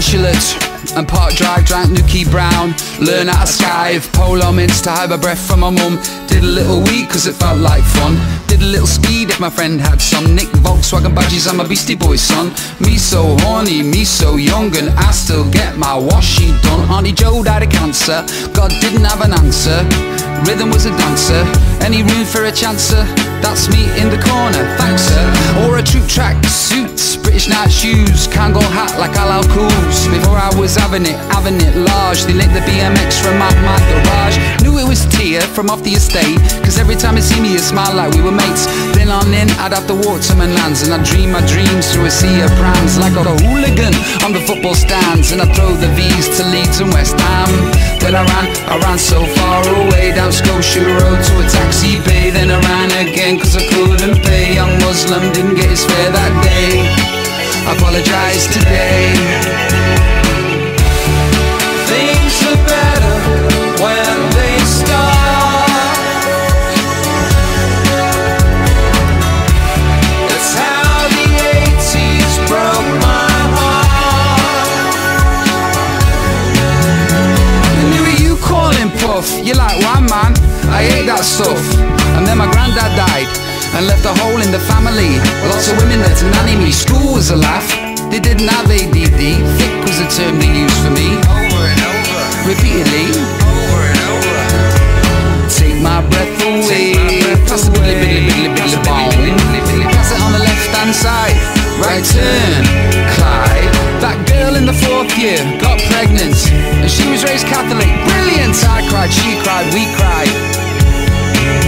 consulate and Park Drive drank Newky Brown. Learn how to skive, polo mints to have a breath from my mum. Did a little weed cause it felt like fun. Did a little speed if my friend had some. Nick Volkswagen badges, I'm a Beastie Boy son. Me so horny, me so young, and I still get my washing done. Auntie Joe died of cancer, God didn't have an answer. Rhythm was a dancer, any room for a chancer? That's me in the corner, thanks sir. Or a troop track suits, British Knight shoes, Kangol hat like Al Cools. Before I was having it, having it large, they linked the BMX from out my garage. Knew it was Tia from off the estate, cause every time it see me, it smiled like we were mates. Then on in, I'd have to walk to my lands, and I'd dream my dreams through a sea of prams, like a hooligan on the football stands, and I'd throw the V's to Leeds and West Ham. Then I ran, I ran so far away down Scotia Road to a taxi bay, then I ran again cause I couldn't pay. Young Muslim didn't get his fare that day. I apologize today. Puff? You're like, why man? I hate that stuff. And then my granddad died and left a hole in the family. Lots of women to nanny me. School was a laugh. They didn't have ADD. Thick was a term they used for me. Over and over. Repeatedly. In the fourth year got pregnant. And she was raised Catholic. Brilliant. I cried, she cried, we cried.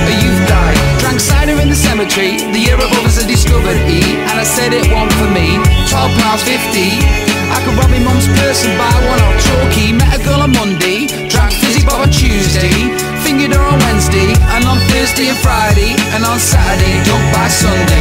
A youth died. Drank cider in the cemetery. The year of others had discovered E. And I said it won't for me. Twelve pounds fifty. I could rob my mum's purse and buy one off chalky. Met a girl on Monday. Drank fizzy bar on Tuesday. Fingered her on Wednesday. And on Thursday and Friday. And on Saturday. Drunk by Sunday.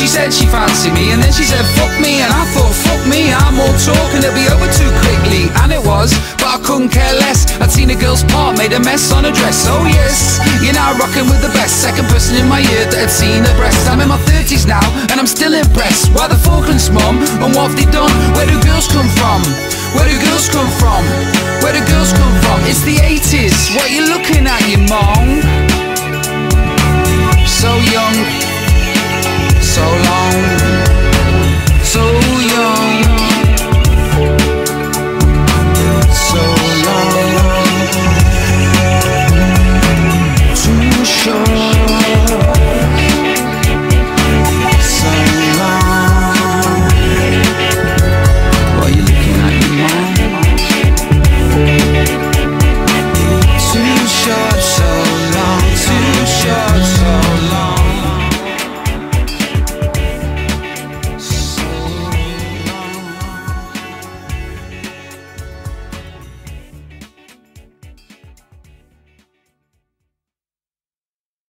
She said she fancied me, and then she said fuck me, and I thought fuck me, I'm all talk and it'll be over too quickly. And it was, but I couldn't care less. I'd seen a girl's part made a mess on a dress. Oh yes, you're now rocking with the best. Second person in my ear that had seen a breast. I'm in my 30s now, and I'm still impressed. Why the Falklands, mum? And what have they done? Where do girls come from? Where do girls come from? Where do girls come from? It's the 80s. What you looking at, you mong?